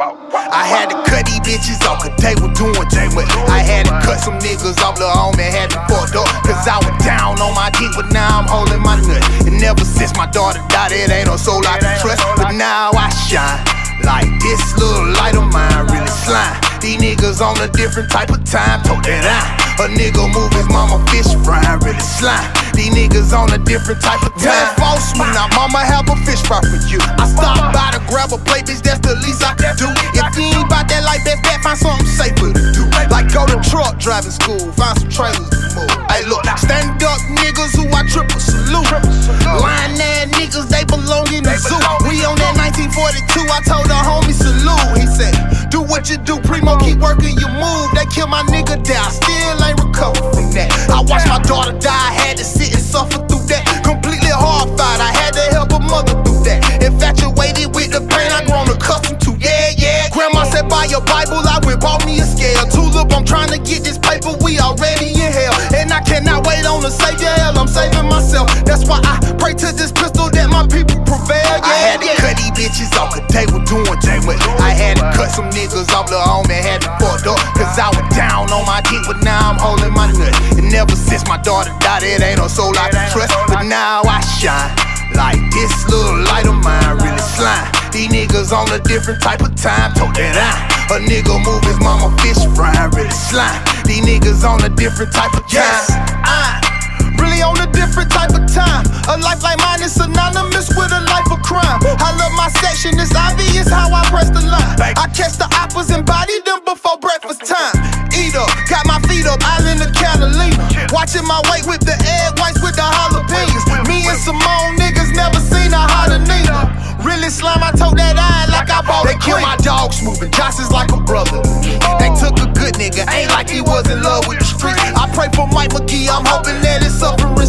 I had to cut these bitches off, cause they were doing too much. I had to cut some niggas off, little homie had to fucked up. Cause I was down on my dick, but now I'm holding my nut. And ever since my daughter died, it ain't no soul I can trust. But now I shine. Like this little light of mine really slime. These niggas on a different type of time, told that I. A nigga move his mama fish fry, really slime. These niggas on a different type of time. False me, now mama have a fish fry for you. I stopped by to grab a plate, bitch, that's the least I school, find some trailers to move. Hey, look, stand up niggas who I triple salute. Lying ass niggas, they belong in the zoo. We on that 1942, I told the homie salute. He said, do what you do, primo, keep working your move. They kill my nigga down, still ain't recovered from that. I watched my daughter die, I had to sit and suffer through that. Completely horrified, I had to help a mother through that. Infatuated with the pain I grown accustomed to, yeah, yeah. Grandma said, buy your Bible, I went bought me a scale. Tulip, I'm trying cannot wait on savior, hell, I'm saving myself. That's why I pray to this pistol that my people prevail, yeah. I had to yeah. cut these bitches off, cause they were doing too much. I had to cut some niggas off, little homie had me fucked up. Cause I was down on my dick, but now I'm holding my nut. And ever since my daughter died, it ain't no soul I can trust. But now I shine. Like this little light of mine really slime. These niggas on a different type of time, told that I. A nigga move his mama fish fry, really slime. These niggas on a different type of time. Yes, different type of time. A life like mine is synonymous with a life of crime. I love my section, it's obvious how I press the line. I catch the oppas and body them before breakfast time. Eat up, got my feet up, island of Catalina. Watching my weight with the egg whites with the jalapenos. Me and Simone niggas never seen a hotter Nina. Really slime, I told that eye like I bought They kill my dogs moving, Josh is like a brother. They took a good nigga, ain't like he was in love with the streets. I pray for Mike McGee, I'm hoping that it's suffering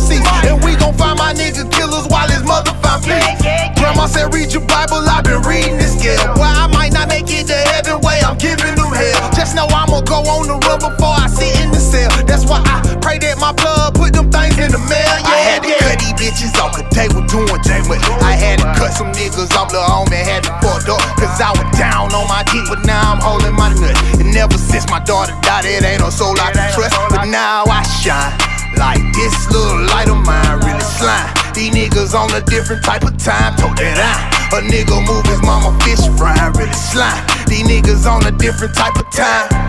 the run before I sit in the cell. That's why I pray that my blood put them things in the mail. Yeah, I had to cut these bitches off, they were doing much. I had to cut some niggas off, little homie had me fucked up. Cause I was down on my dick, but now I'm holding my nut. And never since my daughter died, it ain't no soul I can trust. But now I shine. Like this little light of mine really slime. These niggas on a different type of time, told that I. A nigga move his mama fish fry, really slime. These niggas on a different type of time.